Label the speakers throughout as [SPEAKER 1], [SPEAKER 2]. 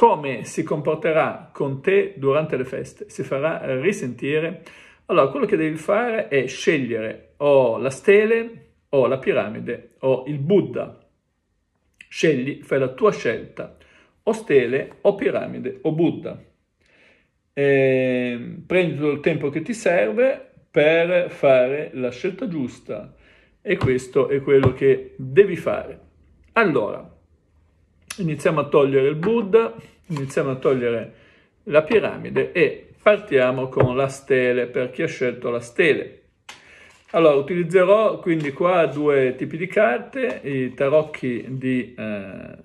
[SPEAKER 1] come si comporterà con te durante le feste? Si farà risentire? Allora, quello che devi fare è scegliere o la stele o la piramide o il Buddha. Scegli, fai la tua scelta, o stele o piramide o Buddha. E prendi tutto il tempo che ti serve per fare la scelta giusta e questo è quello che devi fare. Allora, iniziamo a togliere il Buddha, iniziamo a togliere la piramide e partiamo con la stele per chi ha scelto la stele. Allora, utilizzerò quindi qua due tipi di carte, i tarocchi di eh,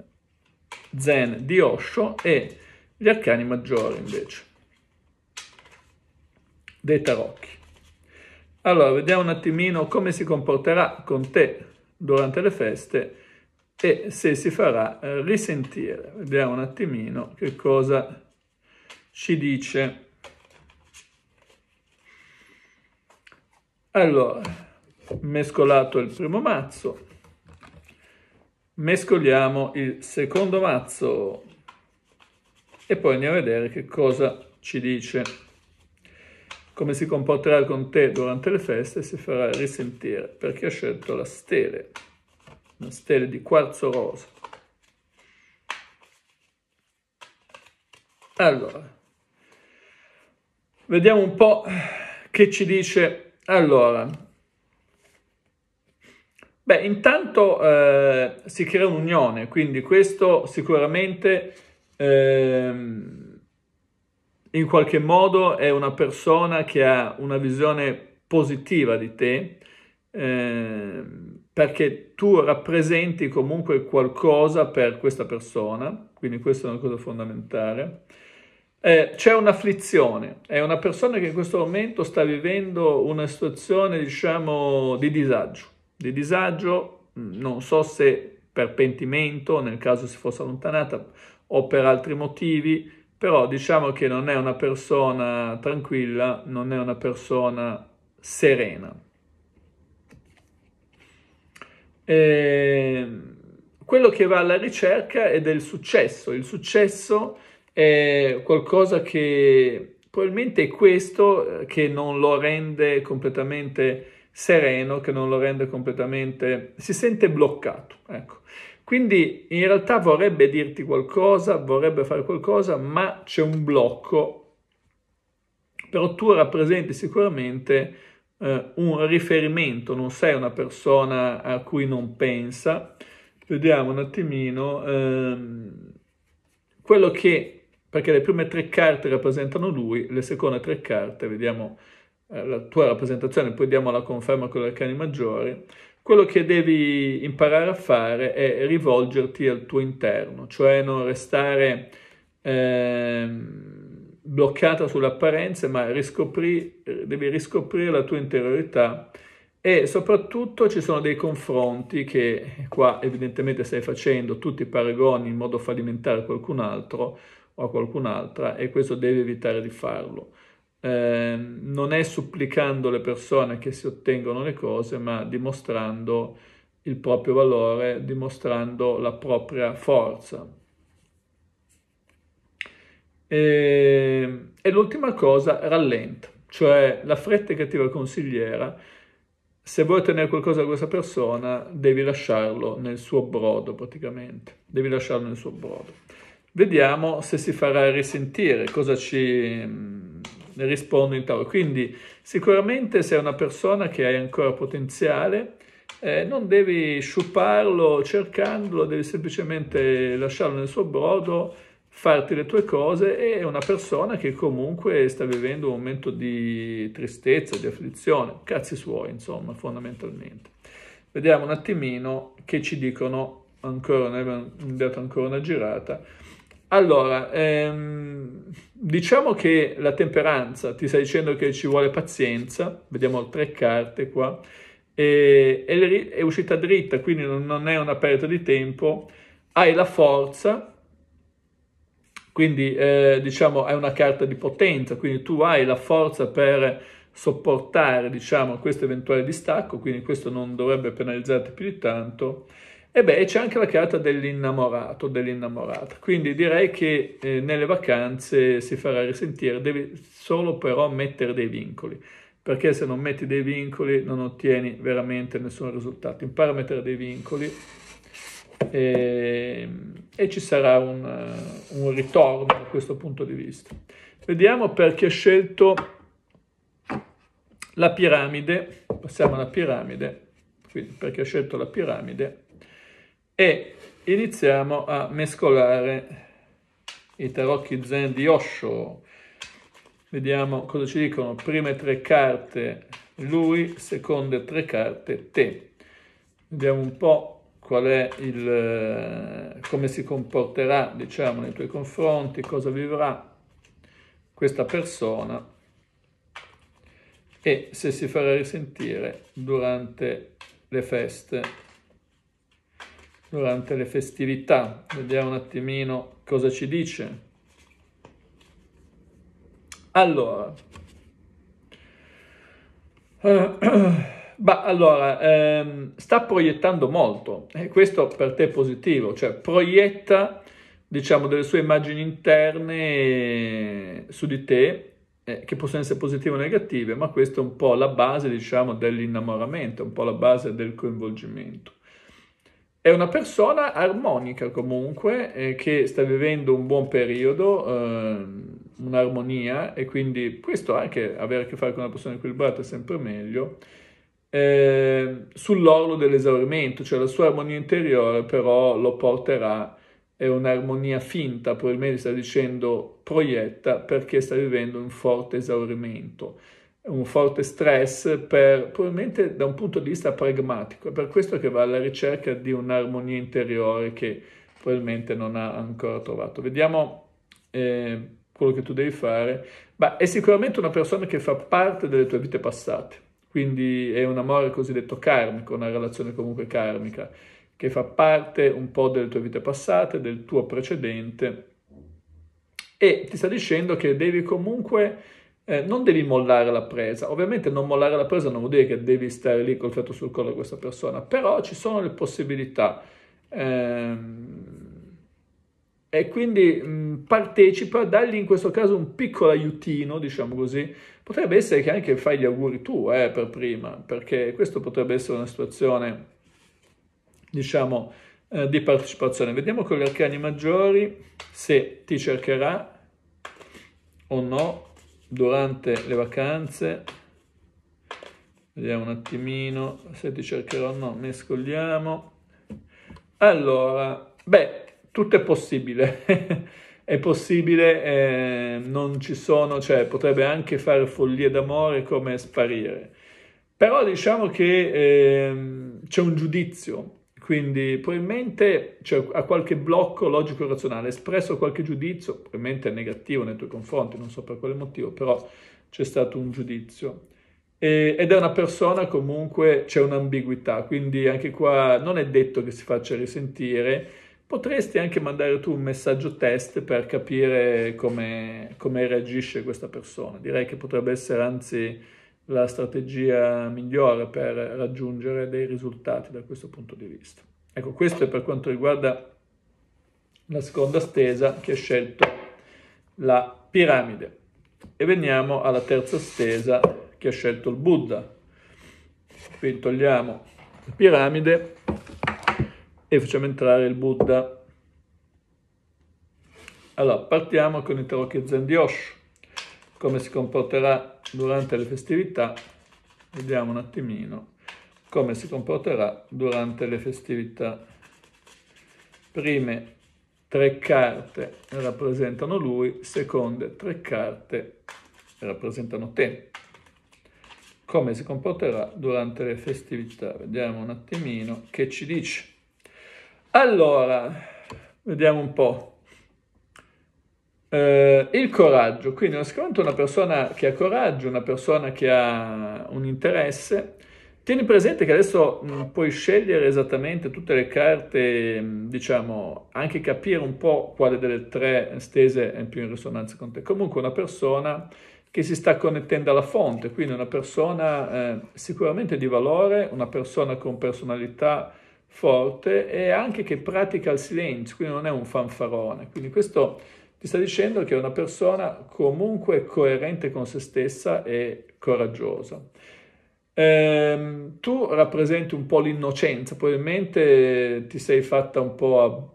[SPEAKER 1] Zen di Osho e gli arcani maggiori invece, dei tarocchi. Allora, vediamo un attimino come si comporterà con te durante le feste e se si farà eh, risentire. Vediamo un attimino che cosa ci dice. Allora, mescolato il primo mazzo, mescoliamo il secondo mazzo e poi andiamo a vedere che cosa ci dice come si comporterà con te durante le feste si farà risentire perché ha scelto la stele, una stele di quarzo rosa. Allora, vediamo un po' che ci dice. Allora, beh, intanto eh, si crea un'unione, quindi questo sicuramente... Eh, in qualche modo è una persona che ha una visione positiva di te, eh, perché tu rappresenti comunque qualcosa per questa persona, quindi questa è una cosa fondamentale. Eh, c'è un'afflizione, è una persona che in questo momento sta vivendo una situazione, diciamo, di disagio. Di disagio, non so se per pentimento, nel caso si fosse allontanata, o per altri motivi, però diciamo che non è una persona tranquilla, non è una persona serena. E quello che va alla ricerca è del successo. Il successo è qualcosa che probabilmente è questo eh, che non lo rende completamente sereno, che non lo rende completamente... si sente bloccato. Ecco. Quindi in realtà vorrebbe dirti qualcosa, vorrebbe fare qualcosa, ma c'è un blocco, però tu rappresenti sicuramente eh, un riferimento, non sei una persona a cui non pensa. Vediamo un attimino ehm, quello che, perché le prime tre carte rappresentano lui, le seconde tre carte, vediamo eh, la tua rappresentazione, poi diamo la conferma con gli arcani maggiori quello che devi imparare a fare è rivolgerti al tuo interno, cioè non restare eh, bloccata sulle apparenze, ma riscopri, devi riscoprire la tua interiorità e soprattutto ci sono dei confronti che qua evidentemente stai facendo, tutti i paragoni in modo fallimentare a qualcun altro o a qualcun'altra e questo devi evitare di farlo. Ehm, non è supplicando le persone che si ottengono le cose, ma dimostrando il proprio valore, dimostrando la propria forza. E, ehm, e l'ultima cosa, rallenta, cioè la fretta è cattiva consigliera. Se vuoi ottenere qualcosa da questa persona, devi lasciarlo nel suo brodo praticamente, devi lasciarlo nel suo brodo. Vediamo se si farà risentire, cosa ci rispondo in tavolo. Quindi sicuramente se è una persona che hai ancora potenziale, eh, non devi sciuparlo cercandolo, devi semplicemente lasciarlo nel suo brodo, farti le tue cose e una persona che comunque sta vivendo un momento di tristezza, di afflizione, cazzi suoi insomma fondamentalmente. Vediamo un attimino che ci dicono, ancora, ne abbiamo dato ancora una girata, allora, ehm, diciamo che la temperanza ti sta dicendo che ci vuole pazienza, vediamo tre carte qua, e, è uscita dritta, quindi non è una perdita di tempo, hai la forza, quindi eh, diciamo hai una carta di potenza, quindi tu hai la forza per sopportare diciamo questo eventuale distacco, quindi questo non dovrebbe penalizzarti più di tanto E beh, c'è anche la carta dell'innamorato, dell'innamorata. Quindi direi che eh, nelle vacanze si farà risentire, devi solo però mettere dei vincoli, perché se non metti dei vincoli non ottieni veramente nessun risultato. Impara a mettere dei vincoli e, e ci sarà un, un ritorno da questo punto di vista. Vediamo perché ho scelto la piramide, passiamo alla piramide, quindi perché ho scelto la piramide e iniziamo a mescolare i tarocchi zen di Osho. Vediamo cosa ci dicono. Prime tre carte lui, seconde tre carte te. Vediamo un po' qual è il, come si comporterà, diciamo, nei tuoi confronti, cosa vivrà questa persona e se si farà risentire durante le feste durante le festività. Vediamo un attimino cosa ci dice. Allora, bah, allora ehm, sta proiettando molto e questo per te è positivo, cioè proietta diciamo delle sue immagini interne su di te eh, che possono essere positive o negative, ma questa è un po' la base diciamo dell'innamoramento, un po' la base del coinvolgimento. È una persona armonica comunque, eh, che sta vivendo un buon periodo, eh, un'armonia, e quindi questo anche avere a che fare con una persona equilibrata è sempre meglio, eh, sull'orlo dell'esaurimento, cioè la sua armonia interiore però lo porterà, è un'armonia finta, probabilmente sta dicendo proietta perché sta vivendo un forte esaurimento un forte stress per, probabilmente da un punto di vista pragmatico, è per questo che va alla ricerca di un'armonia interiore che probabilmente non ha ancora trovato. Vediamo eh, quello che tu devi fare. Beh, è sicuramente una persona che fa parte delle tue vite passate, quindi è un amore cosiddetto karmico, una relazione comunque karmica, che fa parte un po' delle tue vite passate, del tuo precedente, e ti sta dicendo che devi comunque eh, non devi mollare la presa. Ovviamente non mollare la presa non vuol dire che devi stare lì col fiato sul collo di questa persona, però ci sono le possibilità. Ehm, e quindi mh, partecipa, dagli in questo caso un piccolo aiutino, diciamo così. Potrebbe essere che anche fai gli auguri tu eh, per prima, perché questo potrebbe essere una situazione, diciamo, eh, di partecipazione. Vediamo con gli arcani maggiori se ti cercherà o no durante le vacanze. Vediamo un attimino se ti cercherò o no, mescoliamo. Allora, beh, tutto è possibile. è possibile, eh, non ci sono, cioè potrebbe anche fare follie d'amore come sparire. Però diciamo che eh, c'è un giudizio quindi probabilmente cioè, ha qualche blocco logico-razionale, espresso qualche giudizio, probabilmente negativo nei tuoi confronti, non so per quale motivo, però c'è stato un giudizio. E, ed è una persona comunque, c'è un'ambiguità, quindi anche qua non è detto che si faccia risentire, potresti anche mandare tu un messaggio test per capire come, come reagisce questa persona. Direi che potrebbe essere anzi la strategia migliore per raggiungere dei risultati da questo punto di vista. Ecco, questo è per quanto riguarda la seconda stesa che ha scelto la piramide. E veniamo alla terza stesa che ha scelto il Buddha. Quindi togliamo la piramide e facciamo entrare il Buddha. Allora, partiamo con il Tarocchi Zen di Osho. Come si comporterà durante le festività, vediamo un attimino come si comporterà durante le festività. Prime tre carte rappresentano lui, seconde tre carte rappresentano te. Come si comporterà durante le festività? Vediamo un attimino che ci dice. Allora, vediamo un po'. Eh, il coraggio, quindi sicuramente una persona che ha coraggio, una persona che ha un interesse, tieni presente che adesso mh, mm, puoi scegliere esattamente tutte le carte, mh, mm, diciamo, anche capire un po' quale delle tre stese è più in risonanza con te. Comunque una persona che si sta connettendo alla fonte, quindi una persona eh, sicuramente di valore, una persona con personalità forte e anche che pratica il silenzio, quindi non è un fanfarone. Quindi questo ti sta dicendo che è una persona comunque coerente con se stessa e coraggiosa. Ehm, tu rappresenti un po' l'innocenza, probabilmente ti sei fatta un po' a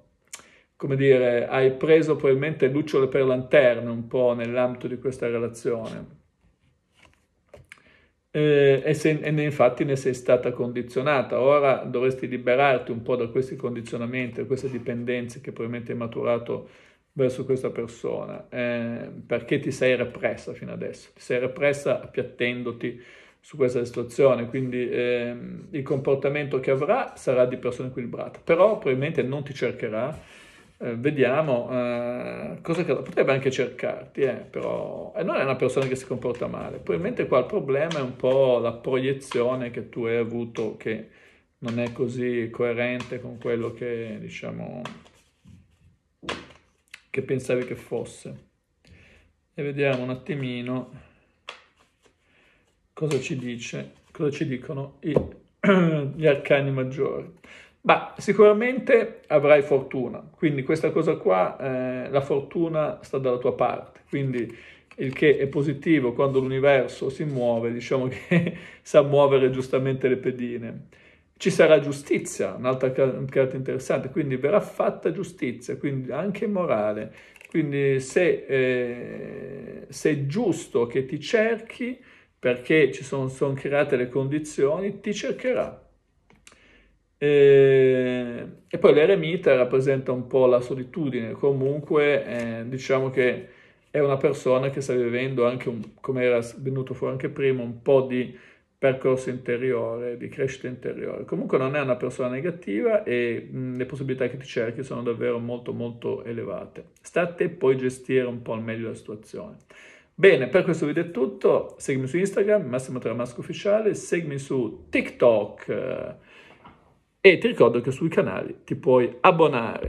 [SPEAKER 1] come dire, hai preso probabilmente lucciole per lanterne un po' nell'ambito di questa relazione. Eh, e, se, e infatti ne sei stata condizionata. Ora dovresti liberarti un po' da questi condizionamenti, da queste dipendenze che probabilmente hai maturato verso questa persona, eh, perché ti sei repressa fino adesso, ti sei repressa appiattendoti su questa situazione, quindi eh, il comportamento che avrà sarà di persona equilibrata, però probabilmente non ti cercherà eh, vediamo eh, cosa potrebbe anche cercarti, eh, però non è una persona che si comporta male. Probabilmente qua il problema è un po' la proiezione che tu hai avuto che non è così coerente con quello che diciamo che pensavi che fosse. E vediamo un attimino cosa ci dice, cosa ci dicono i, gli arcani maggiori. Ma sicuramente avrai fortuna, quindi questa cosa qua, eh, la fortuna sta dalla tua parte, quindi il che è positivo quando l'universo si muove, diciamo che sa muovere giustamente le pedine. Ci sarà giustizia, un'altra carta interessante, quindi verrà fatta giustizia, quindi anche morale. Quindi se, eh, se è giusto che ti cerchi, perché ci sono, sono create le condizioni, ti cercherà e, e poi l'eremita rappresenta un po' la solitudine, comunque eh, diciamo che è una persona che sta vivendo anche, un, come era venuto fuori anche prima, un po' di percorso interiore, di crescita interiore. Comunque non è una persona negativa e mh, le possibilità che ti cerchi sono davvero molto molto elevate. Sta a te poi gestire un po' al meglio la situazione. Bene, per questo video è tutto. Seguimi su Instagram, Massimo Tramasco Ufficiale, seguimi su TikTok. E ti ricordo che sui canali ti puoi abbonare